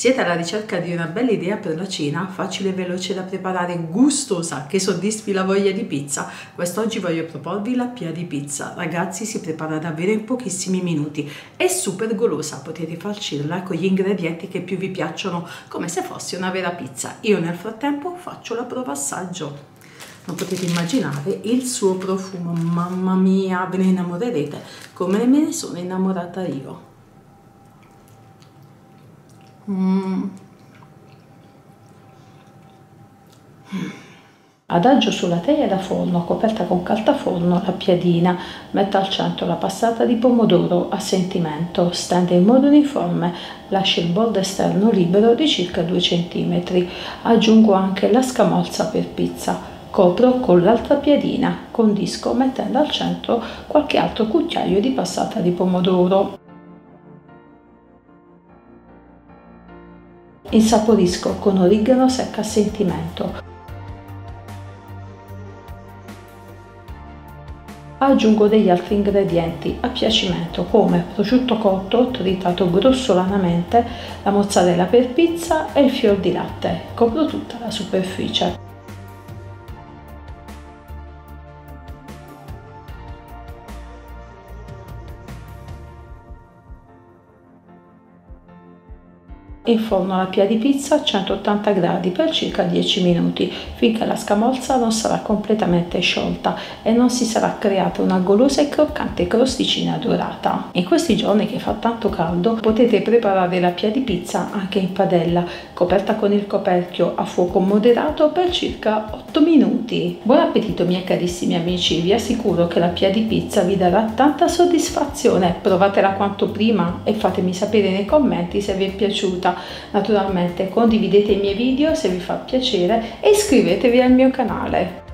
Siete alla ricerca di una bella idea per la cena, facile e veloce da preparare, gustosa, che soddisfi la voglia di pizza? Quest'oggi voglio proporvi la pia di pizza. Ragazzi, si prepara davvero in pochissimi minuti. È super golosa, potete farcirla con gli ingredienti che più vi piacciono, come se fosse una vera pizza. Io nel frattempo faccio la prova assaggio. Non potete immaginare il suo profumo, mamma mia, ve ne innamorerete come me ne sono innamorata io. Mm. Adagio sulla teglia da forno coperta con caltaforno la piadina, metto al centro la passata di pomodoro a sentimento, stende in modo uniforme, lascio il bordo esterno libero di circa 2 cm, aggiungo anche la scamorza per pizza, copro con l'altra piadina, condisco mettendo al centro qualche altro cucchiaio di passata di pomodoro. Insaporisco con origano secca a sentimento. Aggiungo degli altri ingredienti a piacimento come prosciutto cotto tritato grossolanamente, la mozzarella per pizza e il fior di latte. Copro tutta la superficie. Inforno la pia di pizza a 180 gradi per circa 10 minuti finché la scamorza non sarà completamente sciolta e non si sarà creata una golosa e croccante crosticina dorata. In questi giorni che fa tanto caldo potete preparare la pia di pizza anche in padella coperta con il coperchio a fuoco moderato per circa 8 minuti. Buon appetito miei carissimi amici, vi assicuro che la pia di pizza vi darà tanta soddisfazione, provatela quanto prima e fatemi sapere nei commenti se vi è piaciuta Naturalmente condividete i miei video se vi fa piacere e iscrivetevi al mio canale.